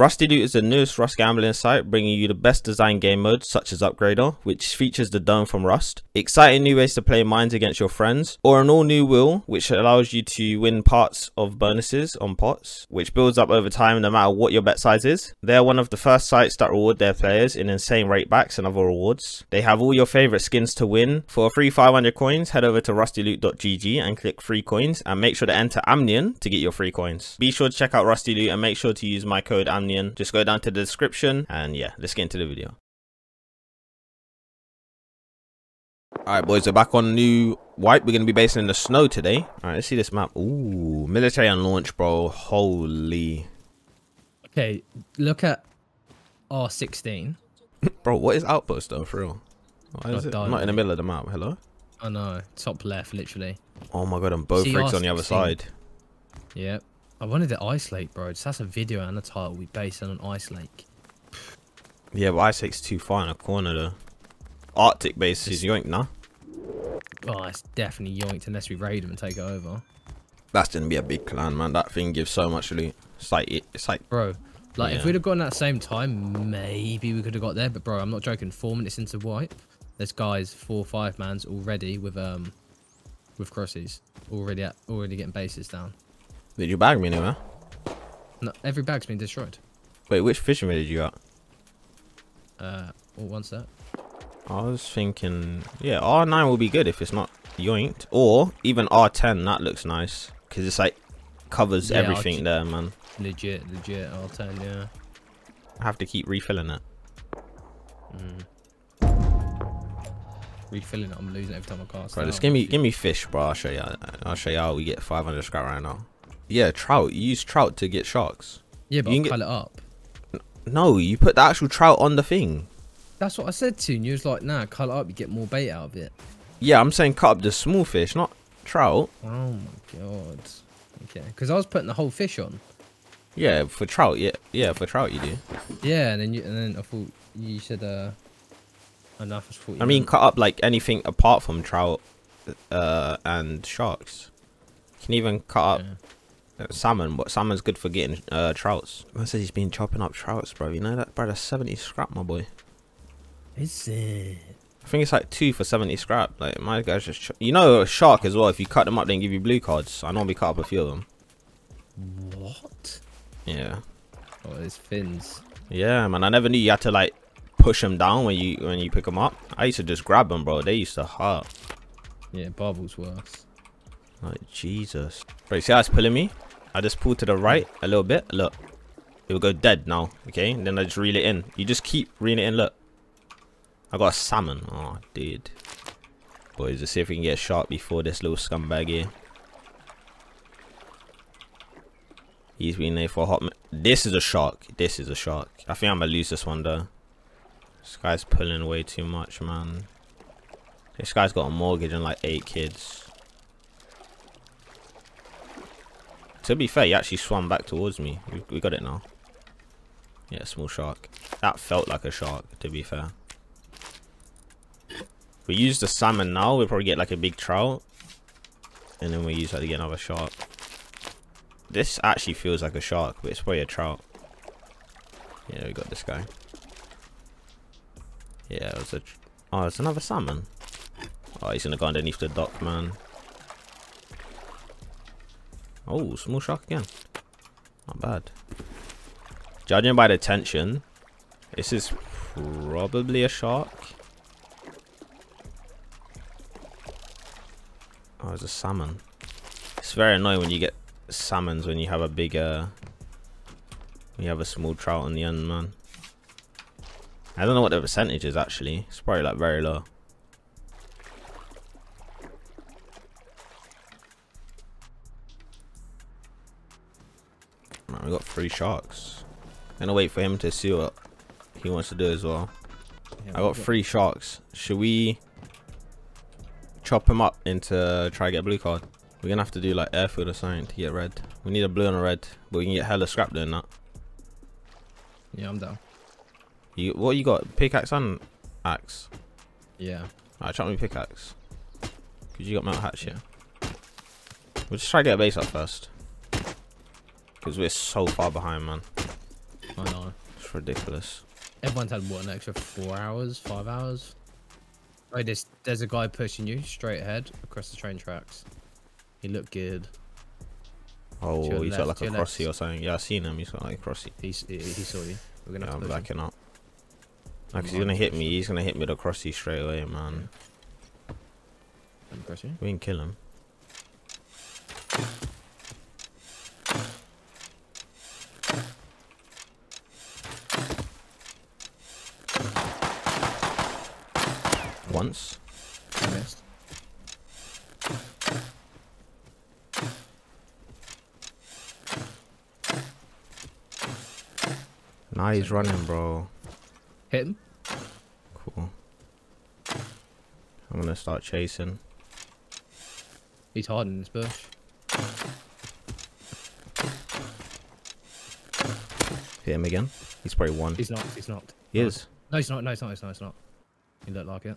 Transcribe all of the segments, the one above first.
Rusty Loot is the newest Rust gambling site bringing you the best design game modes such as Upgrader, which features the dome from Rust, exciting new ways to play mines against your friends, or an all new wheel which allows you to win parts of bonuses on pots, which builds up over time no matter what your bet size is. They're one of the first sites that reward their players in insane rakebacks and other rewards. They have all your favorite skins to win. For a free 500 coins, head over to rustyloot.gg and click free coins and make sure to enter Amnion to get your free coins. Be sure to check out Rusty Loot and make sure to use my code Amnion. Just go down to the description and yeah, let's get into the video. Alright boys, we're back on new wipe. We're going to be based in the snow today. Alright, let's see this map. Ooh, military and launch, bro. Holy. Okay, look at R16. bro, what is outpost though, for real? Why is it? I'm not in the middle of the map. Hello? I know, top left, literally. Oh my god, I'm both rigs on the other side. Yep. I wanted the Ice Lake, bro. Just that's a video and a title we based on an Ice Lake. Yeah, but Ice Lake's too far in a corner though. Arctic base is yoink, nah? Oh, it's definitely yoinked unless we raid them and take it over. That's gonna be a big clan, man. That thing gives so much loot. It's like, it's like, Bro, like Yeah. if we'd have gone at the same time, maybe we could have got there. But bro, I'm not joking. Four minutes into wipe, there's guys, four or five mans already with um, with crosses, already at, already getting bases down. Did you bag me anywhere? No, every bag's been destroyed. Wait, which fishing did you got? Uh, all one set. I was thinking, yeah, R9 will be good if it's not yoinked. Or even R10, that looks nice. Because it's like, covers Yeah, everything there, man. Legit, legit. I'll tell you. I have to keep refilling it. Refilling it, I'm losing every time I cast. Bro, just give me, give me fish, bro. I'll show you. I'll show you how we get 500 scrap right now. Yeah, trout. You use trout to get sharks. Yeah, but you can cut it up. No, you put the actual trout on the thing. That's what I said to you. And you was like, nah, cut it up. You get more bait out of it. Yeah, I'm saying cut up the small fish, not trout. Oh my god. Okay, because I was putting the whole fish on. Yeah, for trout. Yeah, yeah, for trout you do. Yeah, and then you and then I thought you said uh enough. I thought I mean, meant- cut up like anything apart from trout uh, and sharks. You can even cut up Yeah. uh, salmon, but salmon's good for getting uh, trouts. I said he's been chopping up trouts, bro. You know that, bro? That's 70 scrap, my boy. Is it? I think it's like two for 70 scrap. Like, my guy's just. You know, a shark as well. If you cut them up, they give you blue cards. I normally cut up a few of them. What? Yeah. Oh, his fins. Yeah, man. I never knew you had to like push them down when you when you pick them up. I used to just grab them, bro. They used to hurt. Yeah, barbel's worse. Like Jesus. Bro, you see how it's pulling me? I just pull to the right a little bit. Look, it will go dead now. Okay, and then I just reel it in. You just keep reeling it in. Look, I got a salmon. Oh, dude. Boys, let's see if we can get a shot before this little scumbag here. He's been there for a hot. This is a shark. This is a shark. I think I'm gonna lose this one though. This guy's pulling way too much, man. This guy's got a mortgage and like eight kids. To be fair, he actually swam back towards me. We, we got it now. Yeah, small shark. That felt like a shark, to be fair. We use the salmon now, we'll probably get like a big trout. And then we use that to get another shark. This actually feels like a shark, but it's probably a trout. Yeah, we got this guy. Yeah, it was a... Oh, it's another salmon. Oh, he's gonna go underneath the dock, man. Oh, small shark again. Not bad. Judging by the tension, this is probably a shark. Oh, it's a salmon. It's very annoying when you get salmons when you have a bigger, when you have a small trout on the end, man. I don't know what the percentage is actually. It's probably like very low. Man, we got three sharks. Gonna wait for him to see what he wants to do as well. Yeah, I got three sharks. Should we chop him up into try to get a blue card? We're gonna have to do like airfield or something to get red. We need a blue and a red, but we can get hella scrap doing that. Yeah, I'm down. You what you got? Pickaxe and axe. Yeah. Alright, chop me pickaxe. Cause you got metal hatch here. We'll just try to get a base up first. Cause we're so far behind, man. I know. It's ridiculous. Everyone's had what an extra four hours, five hours. Right, there's there's a guy pushing you straight ahead across the train tracks. He looked good. Oh, he's got like a your crossy or something. Yeah, I seen him. He's got like a crossy. He s- he, he saw you. We're gonna Yeah, have I'm him. backing up. Like, he's gonna hit me. He's gonna hit me with a crossy straight away, man. Let me press you. We can kill him. Once. I missed. He's running, bro. Hit him. Cool. I'm gonna start chasing. He's hiding in this bush. Hit him again. He's probably one. He's not. He's not. He is. No, he's not. No, he's not. He's not. He's not. He looked like it.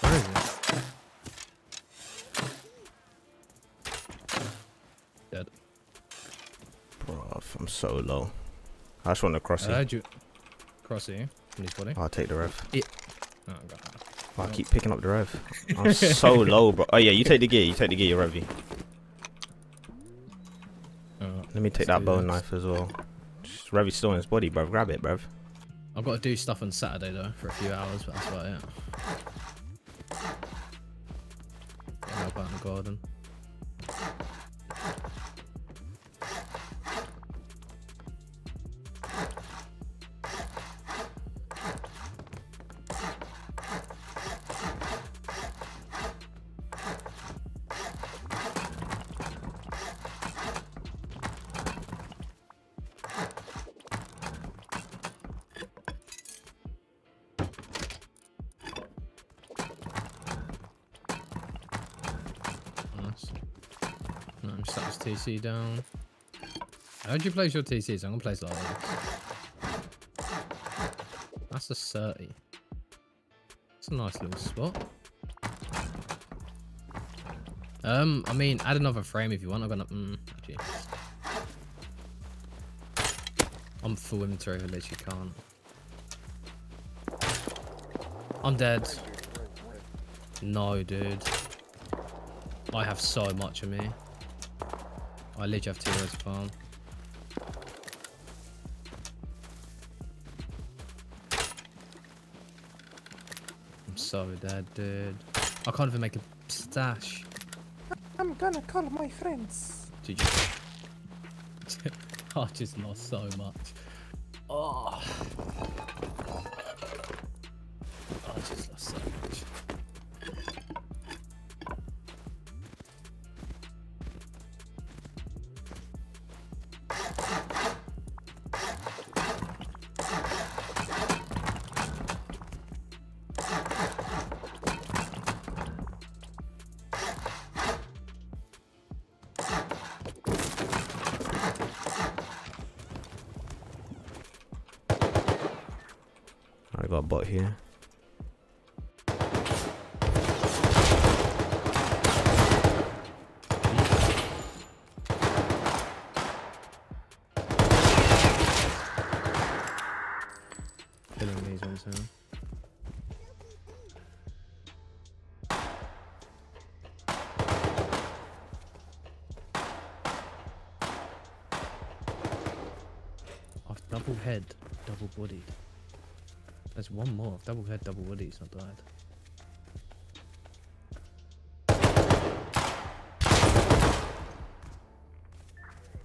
Where is he? Dead. Bro, I'm so low. I just want to cross heard you. Cross you his body. I'll take the rev. Oh, God. Oh, I keep picking up the rev. I'm so low, bro. Oh yeah, you take the gear. You take the gear. You're revy. Uh, Let me take that bone knife as well. Just Revy's still in his body, bro. Grab it, bruv. I've got to do stuff on Saturday though for a few hours, but that's about it. Out in the garden. This TC down. How'd you place your TCs? I'm gonna place like this. That's a 30. It's a nice little spot. Um, I mean, add another frame if you want. I'm gonna. Mm. I'm full inventory village. You can't. I'm dead. No, dude. I have so much of me. I literally have two of farm. I'm so dead, dude. I can't even make a stash. I'm gonna call my friends. Did you? I just lost so much. Oh. I just lost so much. Got bot here. Killing these ones now. Double head, double bodied. There's one more. I've double head, double bodied. It's not died.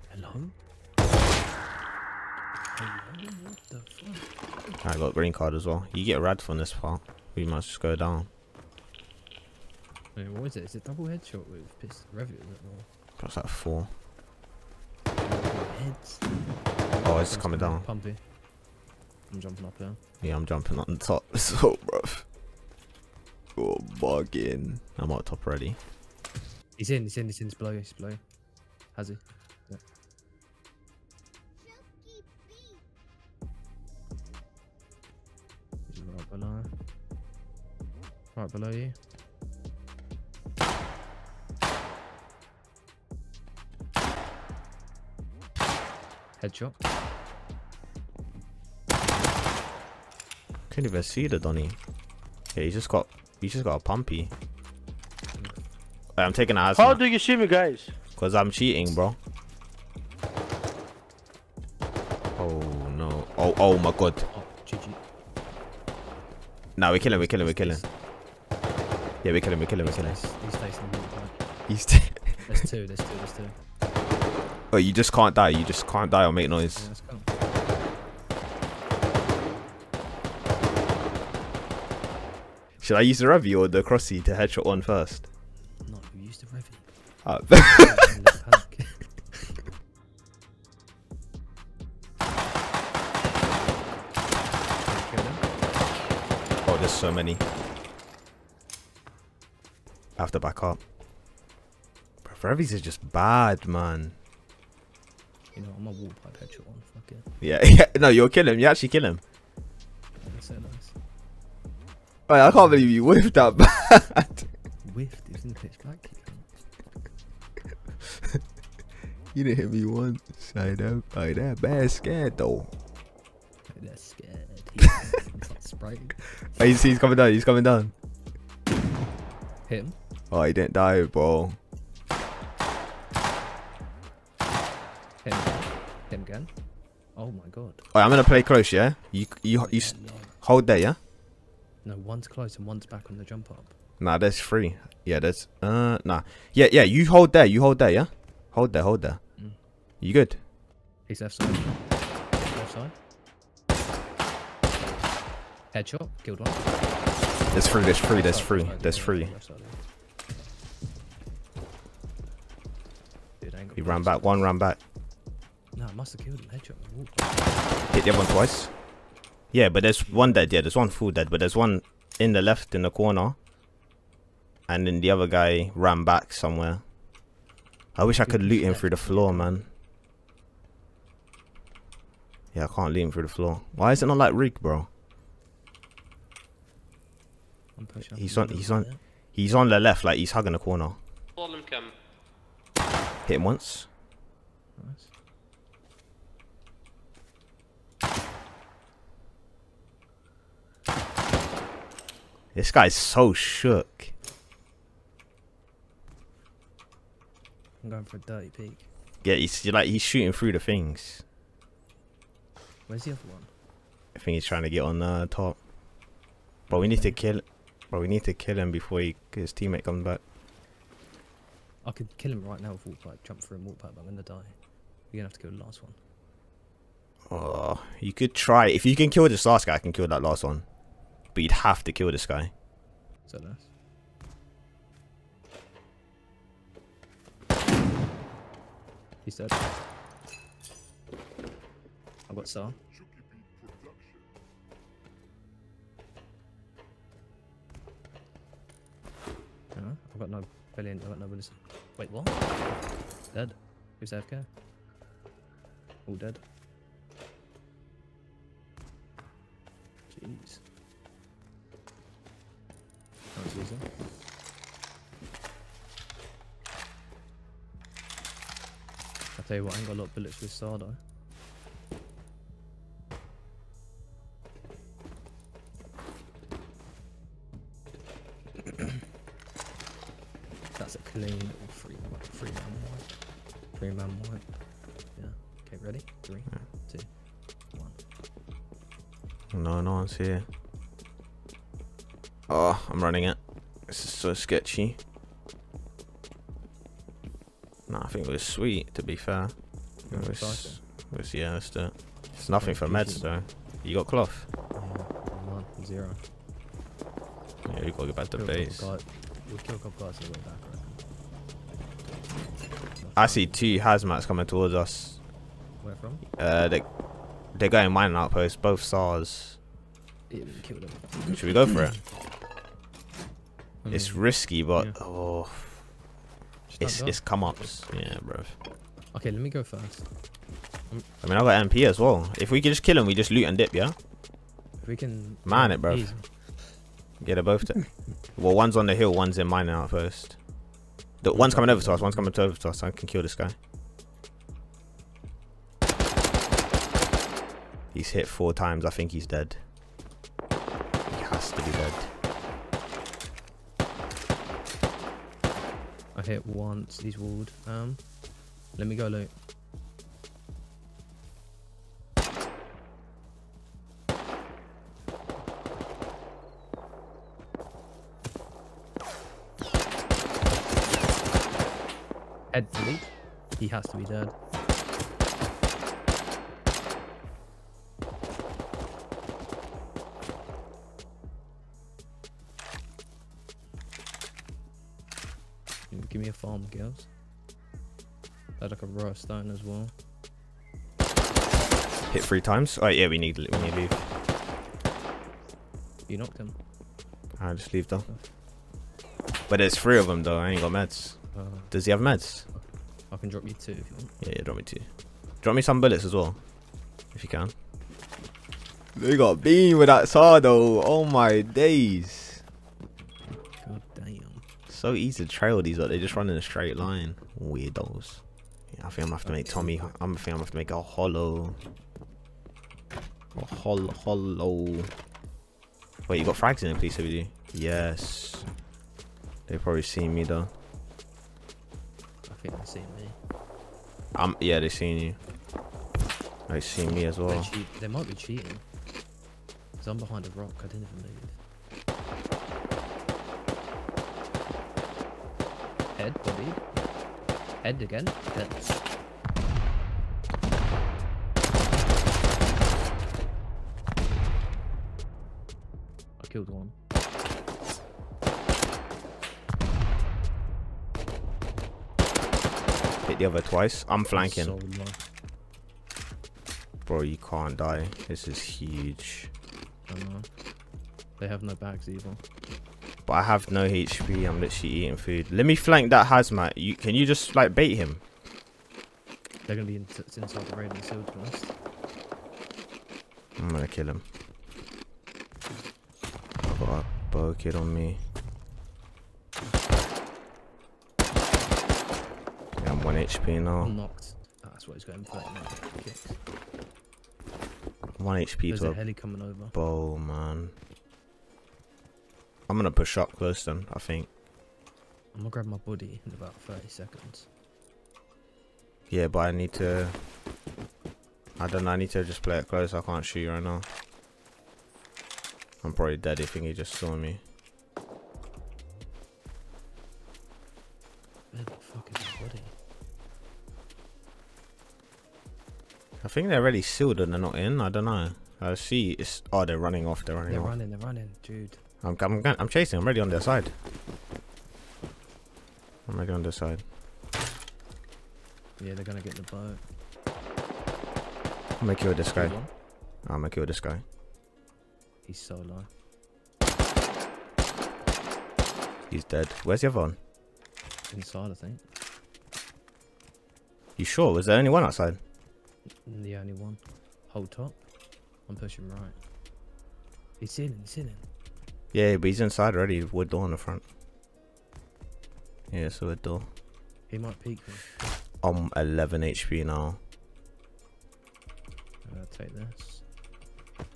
Hello? Hello? What the fuck? I got green card as well. You get rad from this part. We must just go down. Wait, what is it? Is it double headshot with pistol review? Is it or That's like four. heads? Oh, it's coming down. Pumpy. I'm jumping up here. Yeah, I'm jumping on the top. So, bruv. Oh, bugging. I'm up top already. He's in, he's in, he's in. He's below he's below. Has he? Yeah. He's right below. Right below you. Headshot. Couldn't even see the Donny. Yeah, he just got he just got a pumpy. Wait, I'm taking a How do you see me, guys? because I'm cheating, bro. Oh no! Oh oh my god! Oh, GG. Nah, we're killing, we're killing, we're killing. Yeah, we're killing, we're killing, we're killing. He's, he's facing the wall. He's There's two, there's two, there's two. oh, you just can't die. You just can't die or make noise. let's go. Should I use the Revy or the Crossy to headshot one first? No, you used to rev it. Uh, Panic. Kill him. oh, there's so many. I have to back up. Bro, Revy's is just bad, man. You know, I'm a wall pipe headshot one. Fuck it. Yeah, yeah. No, you'll kill him. You actually kill him. That's so nice. I can't believe you whiffed that bad. Whiffed. It was in the pitch black. you didn't hit me once. I know. I know. Bad scared though. They're scared. He's Sprite. Oh, he's, he's coming down. He's coming down. Hit him. Oh, he didn't die, bro. Hit him. Hit him again. Oh my god. Alright, I'm gonna play close, yeah? You you you no. hold there, yeah? No, one's close and one's back on the jump up. Nah, there's three. Yeah, there's uh nah. Yeah, yeah, you hold there, you hold there, yeah? Hold there, hold there. Mm. You good? He's left side. Left side. Headshot. Killed one. There's three, there's three, there's three, there's three. left side, yeah. Dude, I ain't got He ran back, one ran back. No, I must have killed him. Headshot. Hit the other one twice. Yeah, but there's one dead, yeah, there's one full dead, but there's one in the left in the corner. And then the other guy ran back somewhere. I wish I could loot him through the floor, man. Yeah, I can't loot him through the floor. Why is it not like rig, bro? He's on- the he's on- He's on the left, like he's hugging the corner. All them come. Hit him once. Nice. This guy's so shook. I'm going for a dirty peek. Yeah, he's like he's shooting through the things. Where's the other one? I think he's trying to get on uh, top. But we need to kill. But we need to kill him before he, his teammate comes back. I could kill him right now with pipe, jump through and walk pipe, but I'm gonna die. You're gonna have to kill the last one. Oh, you could try. If you can kill this last guy, I can kill that last one. But you'd have to kill this guy. So nice. He's dead. I've got SAR. Uh, I've got no billion. I've got no bullets. Wait, what? Dead. Who's AFK? All dead. Tell you what, I ain't got a lot of bullets with SAR though. That's a clean little three, three man wipe. Three man wipe. Yeah. Okay, ready? Three, two, one. No, no one's here. Oh, I'm running it. This is so sketchy. Think it was sweet, to be fair. You It was, it was, yeah, let's do it. It's nothing for Yeah, meds, though. You got cloth? Yeah, one, zero. Yeah, you gotta get back to Kill a couple base. We'll kill a couple guys on the way back, I. I see two hazmats coming towards us. Where from? Uh, they, they're going mining outpost, both SARS. Yeah, we. Should we go for it? It's Mm. risky, but yeah. oh, Just it's it's come ups. Yeah, bro. Okay, let me go first. I mean, I got MP as well. If we can just kill him, we just loot and dip, yeah. If we can. Man it, bro. easy. Get it both. Well, one's on the hill, one's in mine mining first. The one's coming over to us. One's coming over to us. I can kill this guy. He's hit four times. I think he's dead. He has to be dead. I hit once. He's walled. Um, let me go loot. Head delete. He has to be dead. Give me a farm, girls. Had like a raw stone as well. Hit three times. Oh yeah, we need we need leave. You knocked him. I just leave though. But there's three of them though. I ain't got meds. Uh, Does he have meds? I can drop you two if you want. Yeah, yeah, drop me two. Drop me some bullets as well, if you can. They got beam with that saw though. Oh my days. So easy to trail these, but they just run in a straight line. Weirdos. Yeah, I think I'm gonna have to make Tommy. I'm think I'm gonna have to make a hollow. A hol hollow. Wait, you got frags in it, please, you? Yes. They've probably seen me though. I think they've seen me. Um, yeah, they seen you. They seen me as well. they might be cheating. Because I'm behind a rock. I didn't even move. Head, body. Head again. Head. I killed one. Hit the other twice. I'm flanking. So. Bro, you can't die. This is huge. I know. They have no bags either. But I have no HP. I'm literally eating food. Let me flank that hazmat. You can you just like bait him? They're gonna be in, inside the raid and sealed to be honest. I'm gonna kill him. I've got a bow kid on me. Yeah, I'm one HP now. Knocked. That's what he's going for. One HP There's to a a heli coming over. bow, man. I'm gonna push up close then. I think. I'm gonna grab my buddy in about 30 seconds. Yeah, but I need to. I don't know. I need to just play it close. I can't shoot right now. I'm probably dead. I think he just saw me. Where the fuck is my buddy? I think they're already sealed and they're not in. I don't know. I see. It's oh, they're running off. They're running They're off. running, they're running, dude. I'm, I'm, I'm chasing. I'm already on their side. I'm ready on their side. Yeah, they're gonna get the boat. I'm gonna kill this guy. I'm gonna kill this guy. He's so low. He's dead. Where's the other one? Inside, I think. You sure? Was there only one outside? The only one. Hold top. I'm pushing right. He's in, he's in. Yeah, but he's inside already. Wood door on the front. Yeah, it's a wood door. He might peek me. I'm 11 HP now. I'll take this.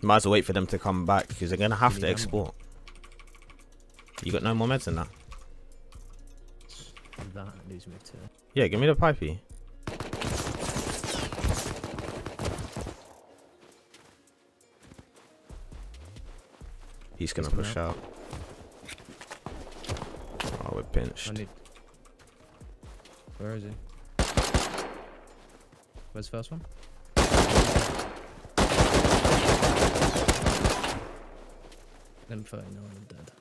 Might as well wait for them to come back because they're gonna have to need ammo. export. You got no more meds in that? That leaves me to. Yeah, give me the pipey. He's gonna coming push out. Oh, we're pinched. Need. Where is he? Where's the first one? Then 39, I'm dead.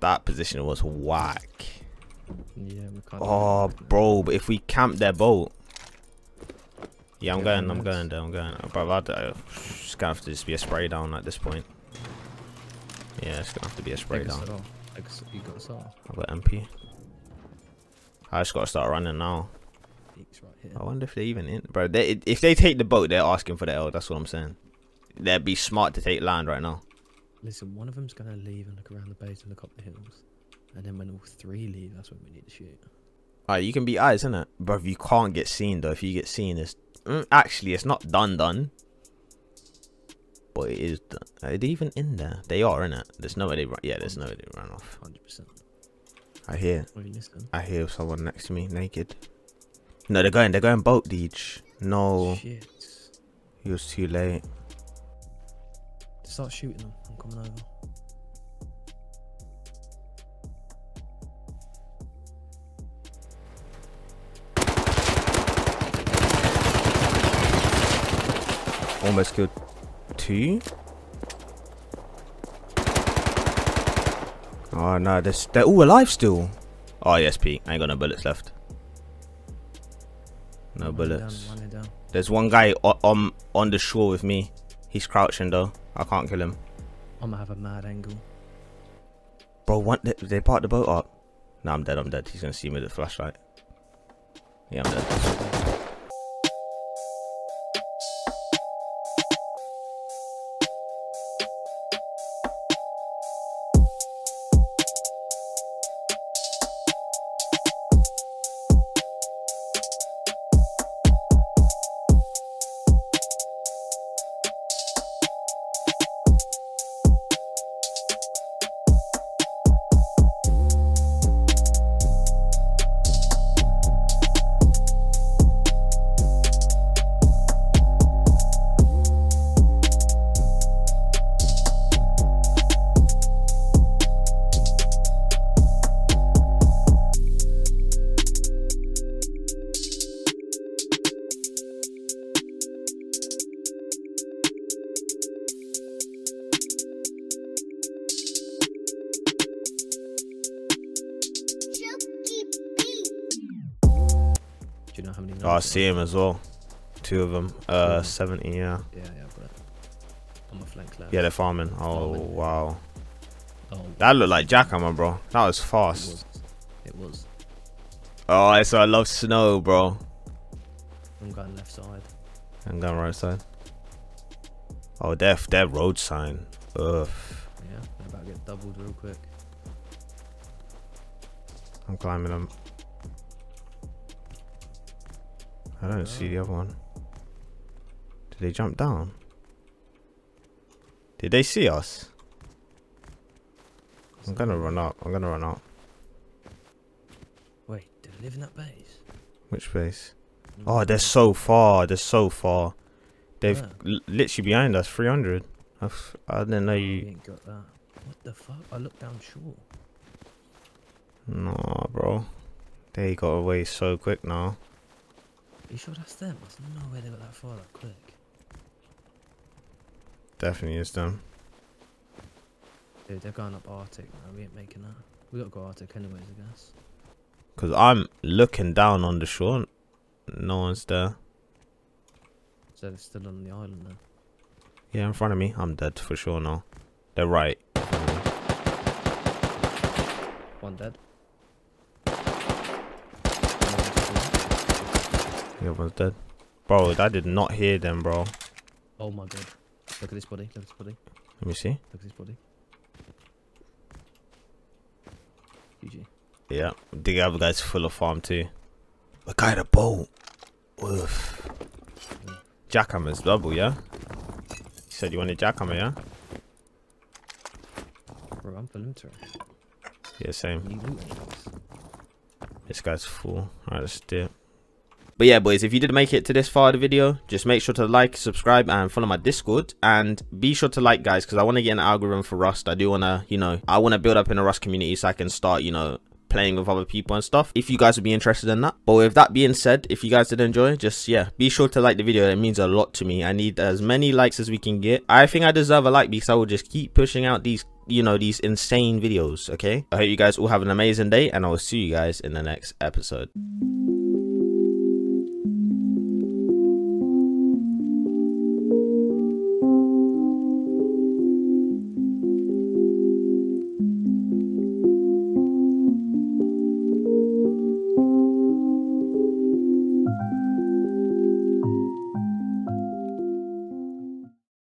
That position was whack. Yeah, we can't. Oh, bro, but if we camp their boat. Yeah, I'm going, I'm going I'm going. Bro, I'd, uh, it's gonna have to just be a spray down at this point. Yeah, it's gonna have to be a spray down. saw. Take a s- You got a saw. I've got MP. I just gotta start running now. Right here. I wonder if they even in, bro. They, if they take the boat, they're asking for the L. That's what I'm saying. They'd be smart to take land right now. Listen, one of them's gonna leave and look around the base and look up the hills. And then when all three leave, that's when we need to shoot. Alright, you can be eyes, innit? But if you can't get seen though. If you get seen, it's mm, actually it's not done done. But it is done. Are they even in there? They are, innit? There's no way they run. Yeah, there's no way they run off. Hundred percent. I hear. What are you listening? I hear someone next to me naked. No, they're going. They're going boat deej. No, Shit. he was too late. Start shooting them. I'm coming over. Almost killed two. Ah, oh no, they're, they're all alive still. Oh yes, Pete. I ain't got no bullets left. No One bullets. Down, one. There's one guy on on the shore with me. He's crouching though. I can't kill him. I'm gonna have a mad angle. Bro, one, they, they parked the boat up. No, I'm dead. I'm dead. He's gonna see me with the flashlight. Yeah, I'm dead. Oh, I see him as well. Two of them. Uh, 70. Yeah. Yeah, yeah, but I'm a flank left. Yeah, they're farming. Oh Farming. wow. Oh, That looked like Jackhammer, bro. That was it fast. was. It was. Oh, so I love snow, bro. I'm going left side. I'm going right side. Oh, their their road sign. Ugh. Yeah, I'm about to get doubled real quick. I'm climbing them. I don't see the other one. Did they jump down? Did they see us? I'm gonna run up. I'm gonna run up. Wait, do they live in that base? Which base? Oh, they're so far. They're so far. They've l- literally behind us. 300. I I didn't know oh, We you. ain't got that. What the fuck? I looked down shore. Nah, bro. They got away so quick now. You sure that's them? There's no way they got that far that quick. Definitely is them. Dude, they're going up Arctic now. We ain't making that. We gotta go Arctic anyways, I guess. Because I'm looking down on the shore. No one's there. So they're still on the island then. Yeah, in front of me. I'm dead for sure now. They're right. One dead. The other one's dead. Bro, I did not hear them, bro. Oh my god. Look at this body. Look at this body. Let me see. Look at this body. GG. Yeah, the other guy's full of farm too. The guy at the boat. Oof. Jackhammer's double, yeah? You said you wanted jackhammer, yeah? Bro, I'm for looter. Yeah, same. You looting things. This guy's full. Alright, let's do it. But yeah, boys, if you did make it to this far of the video, just make sure to like, subscribe, and follow my Discord. And be sure to like, guys, because I want to get an algorithm for Rust. I do want to, you know, I want to build up in a Rust community so I can start, you know, playing with other people and stuff. If you guys would be interested in that. But with that being said, if you guys did enjoy, just, yeah, be sure to like the video. It means a lot to me. I need as many likes as we can get. I think I deserve a like because I will just keep pushing out these you know these insane videos okay i hope you guys all have an amazing day and i will see you guys in the next episode